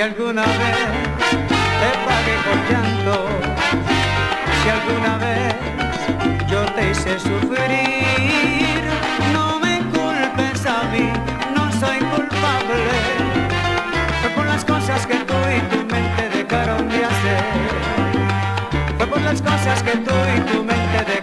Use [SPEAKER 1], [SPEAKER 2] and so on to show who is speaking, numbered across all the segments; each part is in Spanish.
[SPEAKER 1] alguna vez te pagué con llanto, si alguna vez yo te hice sufrir, no me culpes a mí, no soy culpable. Fue por las cosas que tú y tu mente dejaron de hacer. Fue por las cosas que tú y tu mente dejaron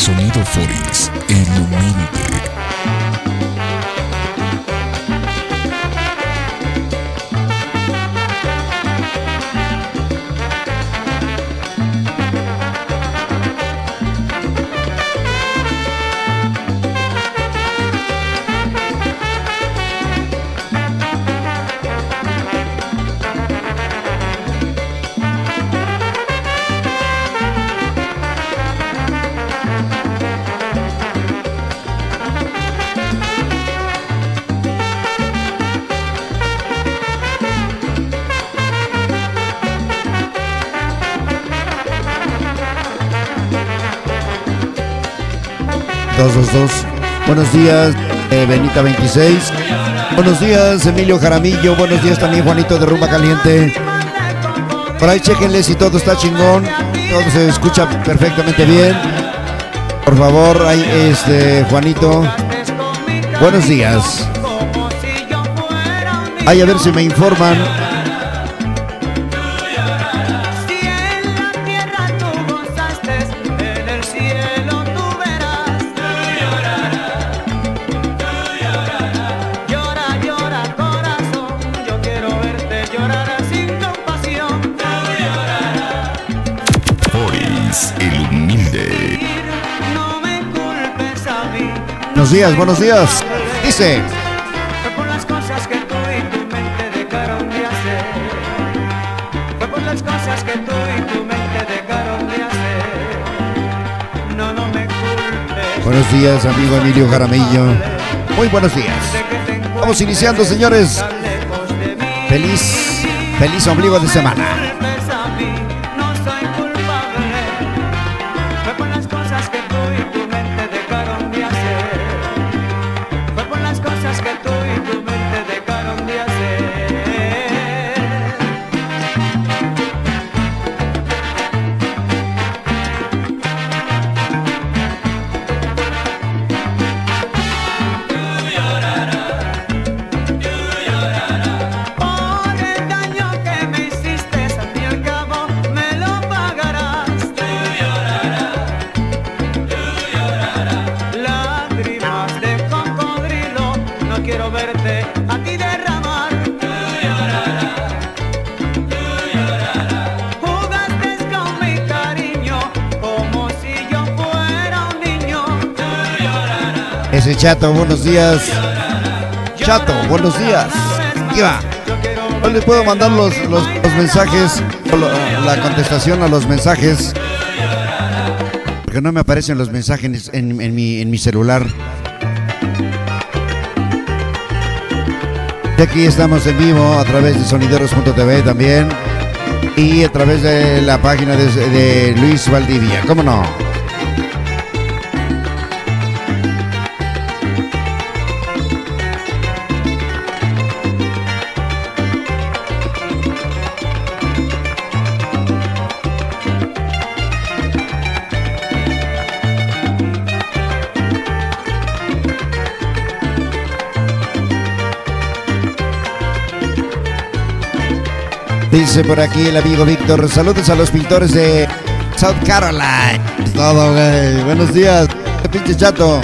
[SPEAKER 2] sonido Foris, el.
[SPEAKER 3] Dos, dos, dos. Buenos días, eh, Benita 26. Buenos días, Emilio Jaramillo. Buenos días también, Juanito de Rumba Caliente. Por ahí chequenle si todo está chingón. Todo se escucha perfectamente bien. Por favor, ahí este, Juanito. Buenos días. Ahí a ver si me informan. Buenos días, buenos días. Dice.
[SPEAKER 1] Fue por las cosas que tú y tu mente dejaron de hacer. Fue por las cosas que tú y tu mente dejaron de hacer. No, no me culpes.
[SPEAKER 3] Buenos días, amigo Emilio Jaramillo. Muy buenos días. Vamos iniciando, señores. Feliz, feliz ombligo de semana. Chato, buenos días. Chato, buenos días. Hoy les puedo mandar los, los, mensajes, la contestación a los mensajes. Porque no me aparecen los mensajes en, mi, en mi celular. Y aquí estamos en vivo a través de sonideros.tv también. Y a través de la página de Luis Valdivia. ¿Cómo no? Dice por aquí el amigo Víctor, saludos a los pintores de South Carolina. Todo, güey. Buenos días, pinche chato.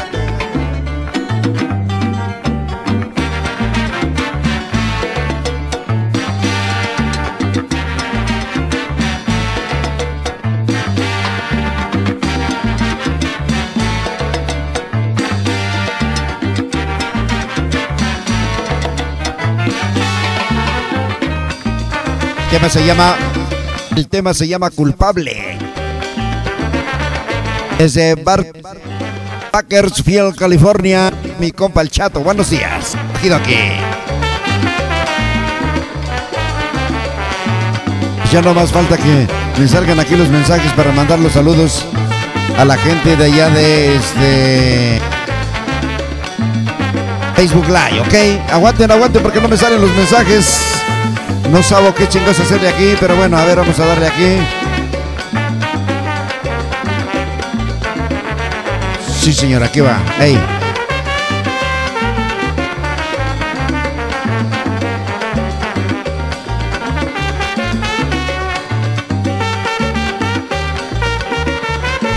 [SPEAKER 3] Tema se llama el tema se llama culpable. Desde Bar Bakersfield, California, mi compa el Chato. Buenos días. Aquí aquí. Ya no más falta que me salgan aquí los mensajes para mandar los saludos a la gente de allá de este Facebook Live, ¿ok? Aguanten, aguanten porque no me salen los mensajes. No sabo qué chingos hacer de aquí, pero bueno, a ver, vamos a darle aquí. Sí, señor, aquí va. Ahí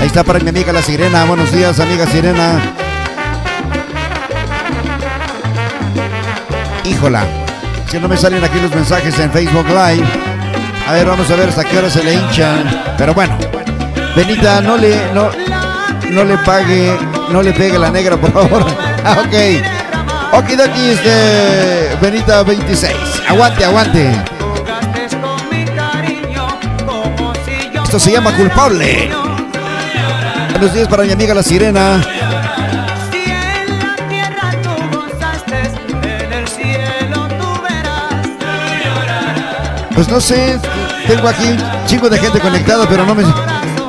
[SPEAKER 3] está para mi amiga la sirena. Buenos días, amiga sirena. Híjola. Si no me salen aquí los mensajes en Facebook Live. A ver, vamos a ver hasta qué hora se le hinchan. Pero bueno. Benita, no le, no, no le pague, no le pegue la negra, por favor. Ah, ok. Okidoki, este. Benita 26. Aguante, aguante. Esto se llama culpable. Buenos días para mi amiga la sirena. Pues no sé, tengo aquí chingo de gente conectada, pero no me,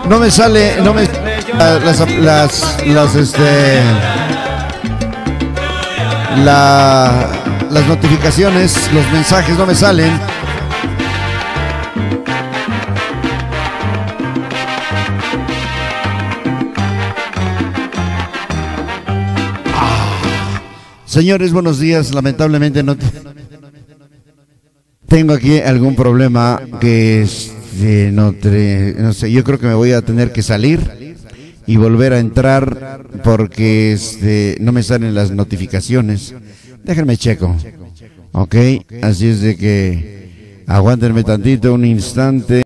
[SPEAKER 3] no me sale, no me las, las, las este, la, las notificaciones, los mensajes no me salen. Señores, buenos días. Lamentablemente no tengo aquí algún problema que este, no, no sé. Yo creo que me voy a tener que salir y volver a entrar porque este, no me salen las notificaciones. Déjenme checo. Ok, así es de que aguántenme tantito un instante.